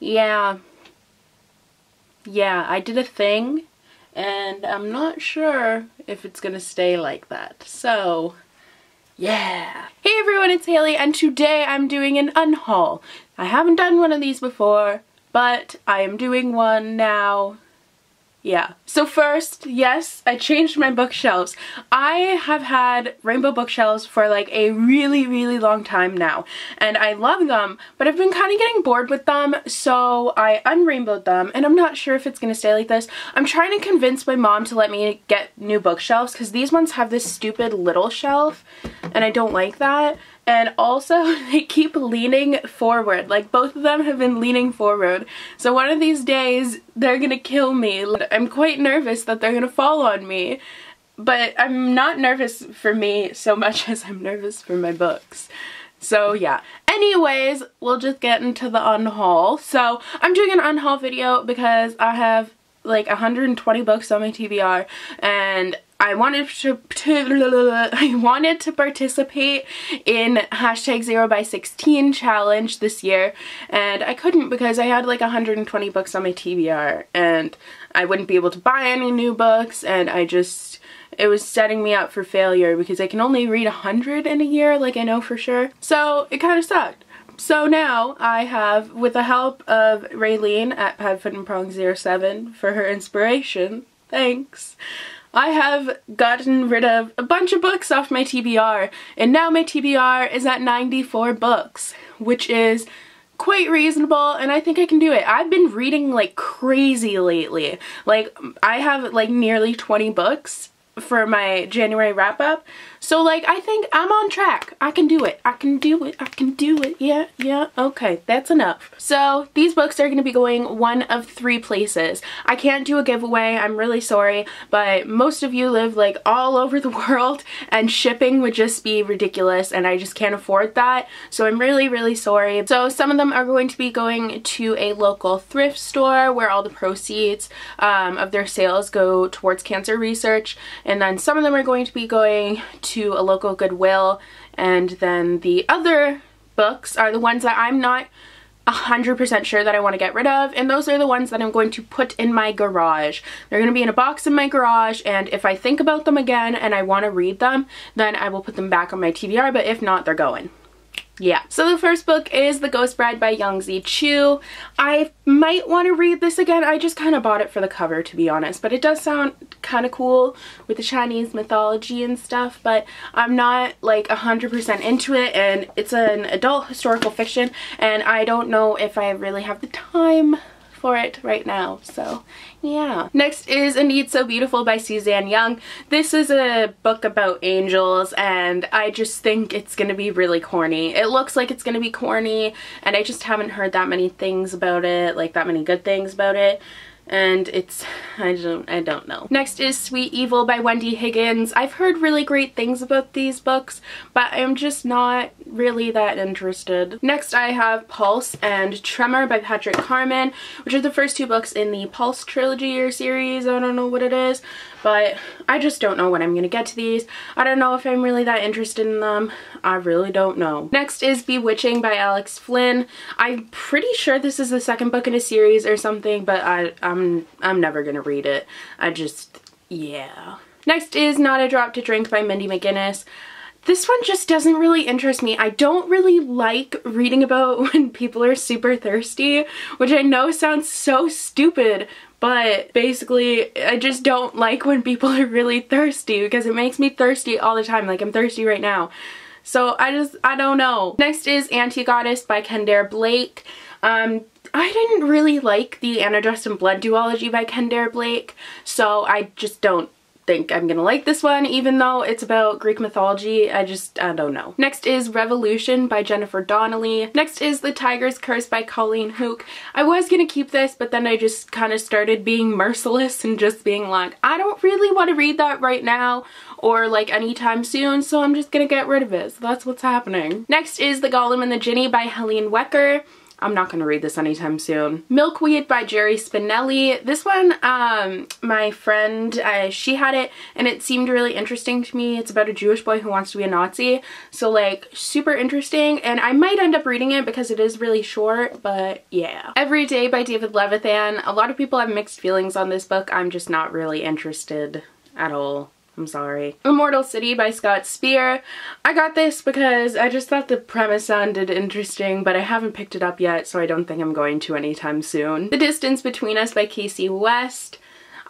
yeah, yeah, I did a thing and I'm not sure if it's gonna stay like that. So, yeah. Hey everyone, it's Hailey and today I'm doing an unhaul. I haven't done one of these before, but I am doing one now yeah. So first, yes, I changed my bookshelves. I have had rainbow bookshelves for like a really, really long time now. And I love them, but I've been kind of getting bored with them. So I unrainbowed them and I'm not sure if it's going to stay like this. I'm trying to convince my mom to let me get new bookshelves because these ones have this stupid little shelf and I don't like that and also they keep leaning forward. Like both of them have been leaning forward. So one of these days they're gonna kill me. I'm quite nervous that they're gonna fall on me. But I'm not nervous for me so much as I'm nervous for my books. So yeah. Anyways we'll just get into the unhaul. So I'm doing an unhaul video because I have like 120 books on my TBR and I wanted to, to, I wanted to participate in hashtag 0 by 16 challenge this year and I couldn't because I had like 120 books on my TBR and I wouldn't be able to buy any new books and I just it was setting me up for failure because I can only read 100 in a year like I know for sure so it kind of sucked. So now I have, with the help of Raylene at Padfoot and Prong 07 for her inspiration, thanks, I have gotten rid of a bunch of books off my TBR and now my TBR is at 94 books which is quite reasonable and I think I can do it. I've been reading like crazy lately. Like I have like nearly 20 books for my January wrap up so like I think I'm on track. I can do it. I can do it. I can do it. Yeah, yeah. Okay, that's enough. So these books are going to be going one of three places. I can't do a giveaway. I'm really sorry, but most of you live like all over the world and shipping would just be ridiculous and I just can't afford that. So I'm really, really sorry. So some of them are going to be going to a local thrift store where all the proceeds um, of their sales go towards cancer research and then some of them are going to be going to to a local Goodwill and then the other books are the ones that I'm not 100% sure that I want to get rid of and those are the ones that I'm going to put in my garage. They're going to be in a box in my garage and if I think about them again and I want to read them then I will put them back on my TBR but if not they're going yeah. So the first book is The Ghost Bride by Yangsze Choo. I might want to read this again. I just kind of bought it for the cover to be honest, but it does sound kind of cool with the Chinese mythology and stuff, but I'm not like 100% into it and it's an adult historical fiction and I don't know if I really have the time for it right now. So yeah. Next is A Need So Beautiful by Suzanne Young. This is a book about angels and I just think it's gonna be really corny. It looks like it's gonna be corny and I just haven't heard that many things about it, like that many good things about it and it's I don't I don't know. Next is Sweet Evil by Wendy Higgins. I've heard really great things about these books but I'm just not really that interested. Next I have Pulse and Tremor by Patrick Carman which are the first two books in the Pulse trilogy or series. I don't know what it is but I just don't know when I'm gonna get to these. I don't know if I'm really that interested in them. I really don't know. Next is Bewitching by Alex Flinn. I'm pretty sure this is the second book in a series or something, but I, I'm, I'm never gonna read it. I just, yeah. Next is Not a Drop to Drink by Mindy McGinnis. This one just doesn't really interest me. I don't really like reading about when people are super thirsty, which I know sounds so stupid, but basically I just don't like when people are really thirsty because it makes me thirsty all the time. Like I'm thirsty right now. So I just I don't know. Next is Anti-Goddess by Kendare Blake. Um I didn't really like the Anna Dressed in Blood duology by Kendare Blake so I just don't think I'm gonna like this one even though it's about Greek mythology. I just, I don't know. Next is Revolution by Jennifer Donnelly. Next is The Tiger's Curse by Colleen Houck. I was gonna keep this but then I just kind of started being merciless and just being like, I don't really want to read that right now or like anytime soon so I'm just gonna get rid of it. So that's what's happening. Next is The Golem and the Jinni by Helene Wecker. I'm not going to read this anytime soon. Milkweed by Jerry Spinelli. This one, um, my friend, uh, she had it and it seemed really interesting to me. It's about a Jewish boy who wants to be a Nazi. So like super interesting and I might end up reading it because it is really short, but yeah. Every Day by David Levithan. A lot of people have mixed feelings on this book. I'm just not really interested at all. I'm sorry. Immortal City by Scott Speer. I got this because I just thought the premise sounded interesting, but I haven't picked it up yet, so I don't think I'm going to anytime soon. The Distance Between Us by Kasie West.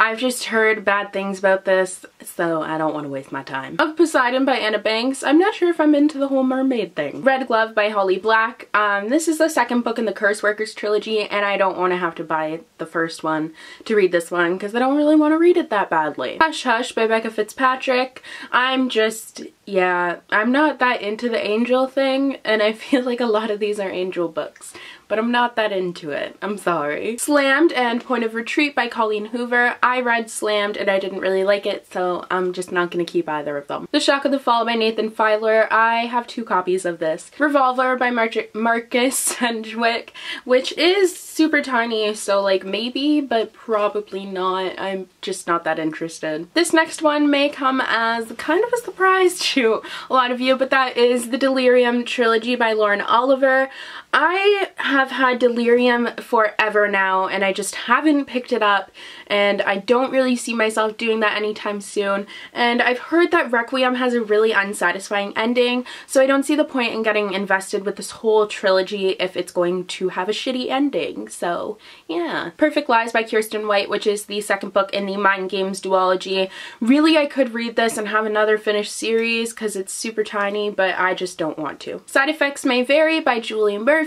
I've just heard bad things about this, so I don't want to waste my time. Of Poseidon by Anna Banks. I'm not sure if I'm into the whole mermaid thing. Red Glove by Holly Black. Um, this is the second book in the Curse Workers trilogy, and I don't want to have to buy the first one to read this one, because I don't really want to read it that badly. Hush Hush by Becca Fitzpatrick. I'm just, yeah, I'm not that into the angel thing, and I feel like a lot of these are angel books but I'm not that into it. I'm sorry. Slammed and Point of Retreat by Colleen Hoover. I read Slammed and I didn't really like it, so I'm just not to keep either of them. The Shock of the Fall by Nathan Filer. I have two copies of this. Revolver by Mar Marcus Sedgwick, which is super tiny, so like maybe, but probably not. I'm just not that interested. This next one may come as kind of a surprise to a lot of you, but that is the Delirium trilogy by Lauren Oliver. I have had Delirium forever now and I just haven't picked it up and I don't really see myself doing that anytime soon and I've heard that Requiem has a really unsatisfying ending so I don't see the point in getting invested with this whole trilogy if it's going to have a shitty ending so yeah. Perfect Lies by Kiersten White which is the second book in the Mind Games duology. Really I could read this and have another finished series because it's super tiny but I just don't want to. Side Effects May Vary by Julie Murphy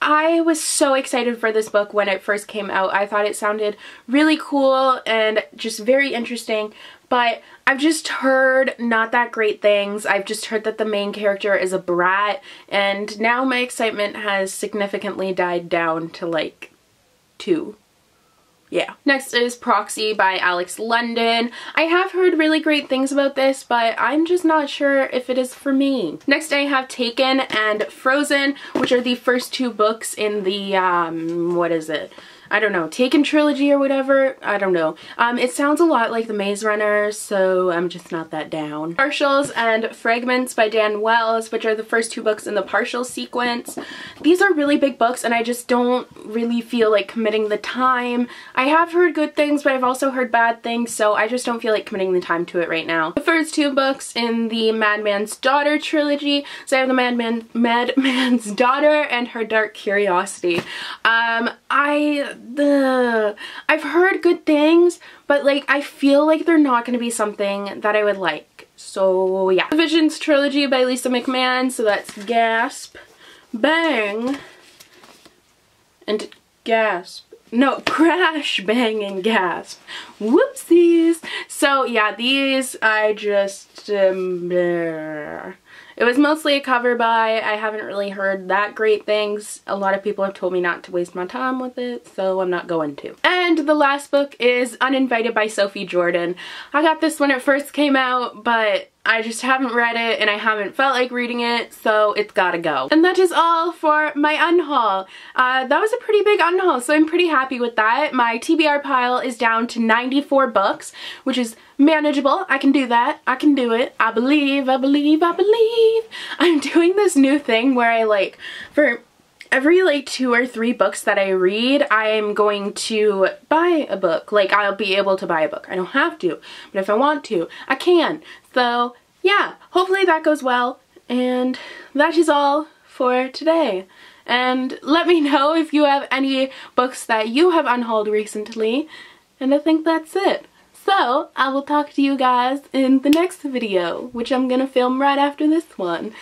I was so excited for this book when it first came out. I thought it sounded really cool and just very interesting, but I've just heard not that great things. I've just heard that the main character is a brat, and now my excitement has significantly died down to like two yeah. Next is Proxy by Alex London. I have heard really great things about this, but I'm just not sure if it is for me. Next I have Taken and Frozen, which are the first two books in the, um, what is it? I don't know, Taken trilogy or whatever. I don't know. Um, it sounds a lot like The Maze Runner, so I'm just not that down. Partials and Fragments by Dan Wells, which are the first two books in the partial sequence. These are really big books and I just don't really feel like committing the time. I have heard good things, but I've also heard bad things, so I just don't feel like committing the time to it right now. The first two books in the Madman's Daughter trilogy, so I have the Madman, Madman's Daughter and Her Dark Curiosity. Um, I the I've heard good things, but like I feel like they're not going to be something that I would like. So yeah. The Visions trilogy by Lisa McMann, so that's Gasp, Bang, and Gasp. No, Crash, Bang, and Gasp. Whoopsies. So yeah, these I just, um, it was mostly a cover by. I haven't really heard that great things. A lot of people have told me not to waste my time with it, so I'm not going to. And the last book is Uninvited by Sophie Jordan. I got this when it first came out, but I just haven't read it and I haven't felt like reading it, so it's gotta go. And that is all for my unhaul. Uh, that was a pretty big unhaul, so I'm pretty happy with that. My TBR pile is down to 94 books, which is manageable. I can do that. I can do it. I believe, I believe, I believe. I'm doing this new thing where I like, for every like two or three books that I read, I'm going to buy a book. Like I'll be able to buy a book. I don't have to, but if I want to, I can. So yeah, hopefully that goes well. And that is all for today. And let me know if you have any books that you have unhauled recently. And I think that's it. So, I will talk to you guys in the next video, which I'm gonna film right after this one.